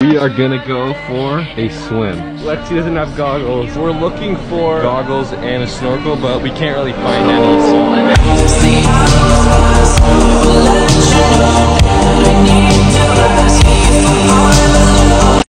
We are gonna go for a swim. Lexi doesn't have goggles. We're looking for goggles and a snorkel, but we can't really find any.